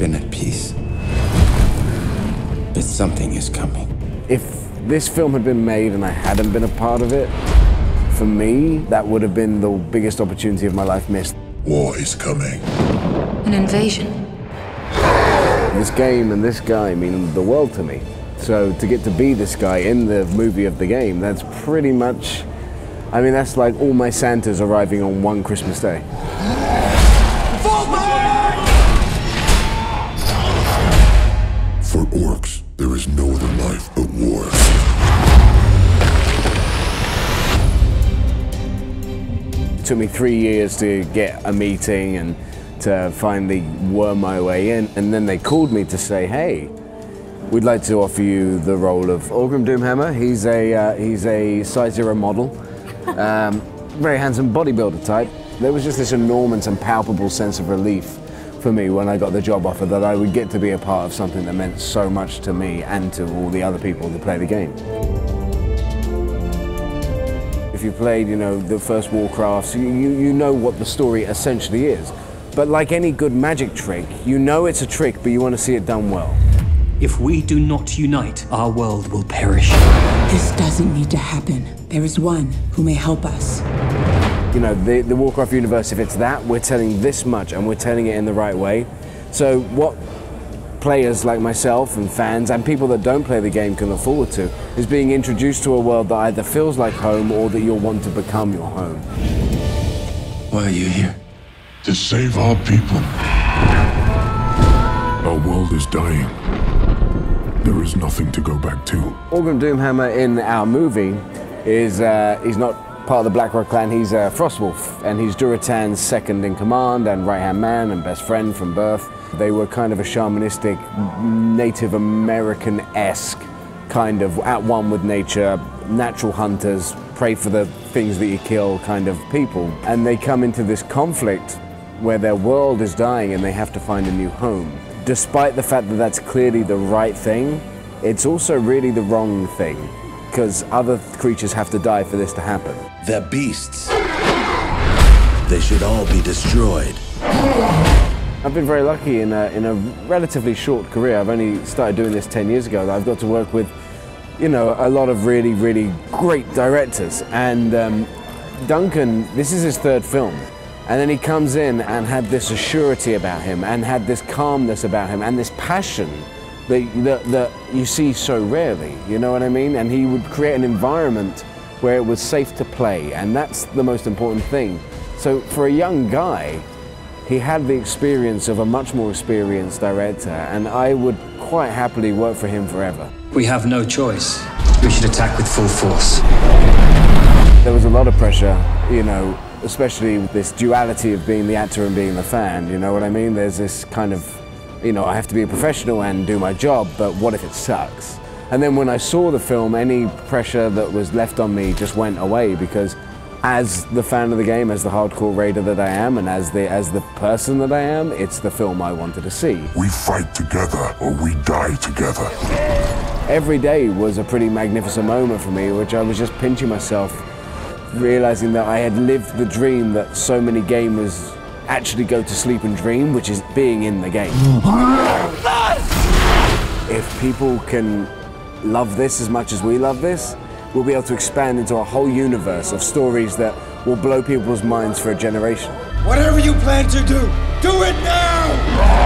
been at peace. But something is coming. If this film had been made and I hadn't been a part of it, for me, that would have been the biggest opportunity of my life missed. War is coming. An invasion. This game and this guy mean the world to me. So to get to be this guy in the movie of the game, that's pretty much, I mean, that's like all my Santas arriving on one Christmas day. For orcs, there is no other life but war. It took me three years to get a meeting and to finally worm my way in. And then they called me to say, hey, we'd like to offer you the role of Orgrim Doomhammer. He's a, uh, he's a size zero model, um, very handsome bodybuilder type. There was just this enormous and palpable sense of relief for me when I got the job offer that I would get to be a part of something that meant so much to me and to all the other people that play the game. If you played, you know, the first Warcrafts, you, you, you know what the story essentially is. But like any good magic trick, you know it's a trick, but you want to see it done well. If we do not unite, our world will perish. This doesn't need to happen. There is one who may help us. You know, the, the Warcraft universe, if it's that, we're telling this much and we're telling it in the right way. So what players like myself and fans and people that don't play the game can look forward to is being introduced to a world that either feels like home or that you'll want to become your home. Why are you here? To save our people. Our world is dying. There is nothing to go back to. Orgrim Doomhammer in our movie is uh, he's not part of the Blackrock clan. He's uh, a Frostwolf, and he's Durotan's second in command and right-hand man and best friend from birth. They were kind of a shamanistic, Native American-esque kind of at one with nature, natural hunters, pray for the things that you kill kind of people. And they come into this conflict where their world is dying and they have to find a new home. Despite the fact that that's clearly the right thing, it's also really the wrong thing because other creatures have to die for this to happen. They're beasts. They should all be destroyed. I've been very lucky in a, in a relatively short career. I've only started doing this 10 years ago. I've got to work with, you know, a lot of really, really great directors. And um, Duncan, this is his third film. And then he comes in and had this assurity about him and had this calmness about him and this passion that, that, that you see so rarely, you know what I mean? And he would create an environment where it was safe to play, and that's the most important thing. So for a young guy, he had the experience of a much more experienced director, and I would quite happily work for him forever. We have no choice. We should attack with full force. There was a lot of pressure, you know, especially with this duality of being the actor and being the fan, you know what I mean? There's this kind of you know, I have to be a professional and do my job, but what if it sucks? And then when I saw the film, any pressure that was left on me just went away because as the fan of the game, as the hardcore raider that I am, and as the, as the person that I am, it's the film I wanted to see. We fight together or we die together. Every day was a pretty magnificent moment for me, which I was just pinching myself, realizing that I had lived the dream that so many gamers actually go to sleep and dream, which is being in the game. if people can love this as much as we love this, we'll be able to expand into a whole universe of stories that will blow people's minds for a generation. Whatever you plan to do, do it now!